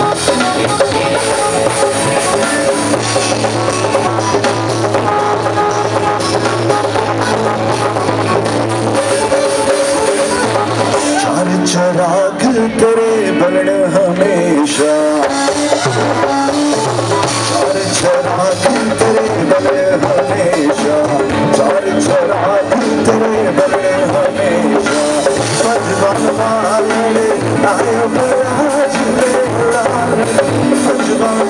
शा छा दरे भल हमेशा। दिले आयो हमेशह मजबन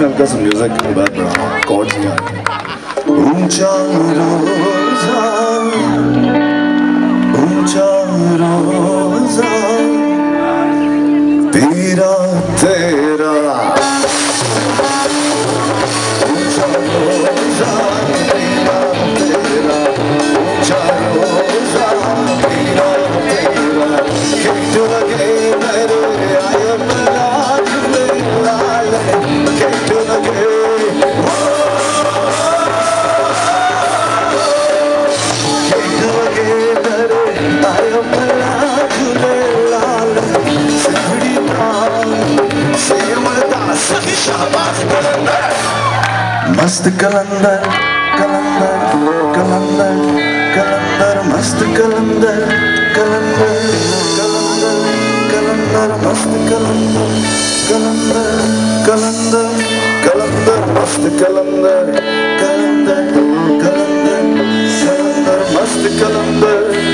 me I've got some music in the background, chords की शाबाश कलंदर मस्त कलंदर कलंदर कलंदर कलंदर मस्त कलंदर कलंदर कलंदर कलंदर मस्त कलंदर कलंदर कलंदर कलंदर मस्त कलंदर कलंदर कलंदर कलंदर मस्त कलंदर कलंदर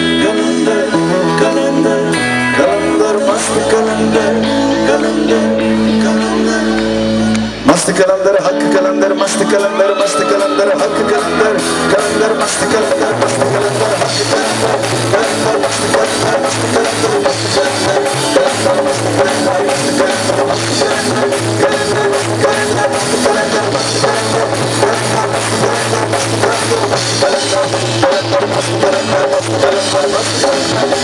Mastı kalanları hakkı kalanları Mastı kalanları mastı kalanları hakkı kalanları Kalanları mastı kalanları mastı kalanları hakkı kalanları Kalanları mastı kalanları mastı kalanları mastı kalanları Kalanları mastı kalanları mastı kalanları mastı kalanları Kalanları mastı kalanları mastı kalanları mastı kalanları Kalanları mastı kalanları mastı kalanları mastı kalanları Kalanları mastı kalanları mastı kalanları mastı kalanları